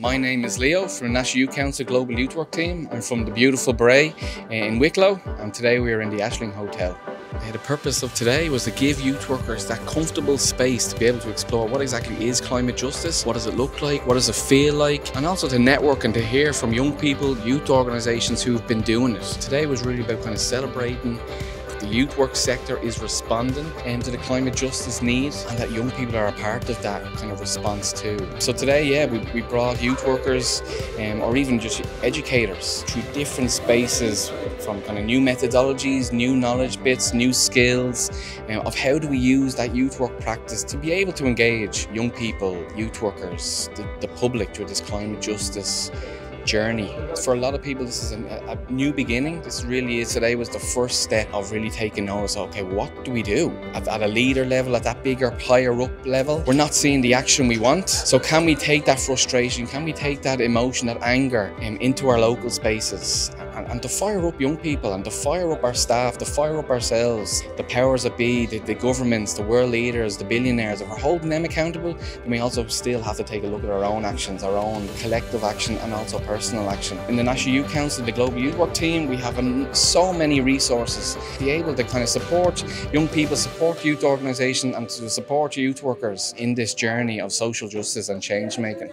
My name is Leo from the National Youth Council Global Youth Work Team. I'm from the beautiful Bray in Wicklow and today we are in the Ashling Hotel. Uh, the purpose of today was to give youth workers that comfortable space to be able to explore what exactly is climate justice, what does it look like, what does it feel like, and also to network and to hear from young people, youth organisations who've been doing it. Today was really about kind of celebrating the youth work sector is responding um, to the climate justice needs and that young people are a part of that kind of response too. So today, yeah, we, we brought youth workers um, or even just educators through different spaces from kind of new methodologies, new knowledge bits, new skills um, of how do we use that youth work practice to be able to engage young people, youth workers, the, the public through this climate justice journey. For a lot of people, this is a, a, new beginning. This really is today was the first step of really taking notice. Okay, what do we do at, at, a leader level, at that bigger, higher up level? We're not seeing the action we want. So can we take that frustration? Can we take that emotion, that anger, um, into our local spaces and, and, to fire up young people and to fire up our staff, to fire up ourselves, the powers that be, the, the governments, the world leaders, the billionaires. If we're holding them accountable, then we also still have to take a look at our own actions, our own collective action, and also personal action. In the National Youth Council, the Global Youth Work Team, we have so many resources to be able to kind of support young people, support youth organisations and to support youth workers in this journey of social justice and change making.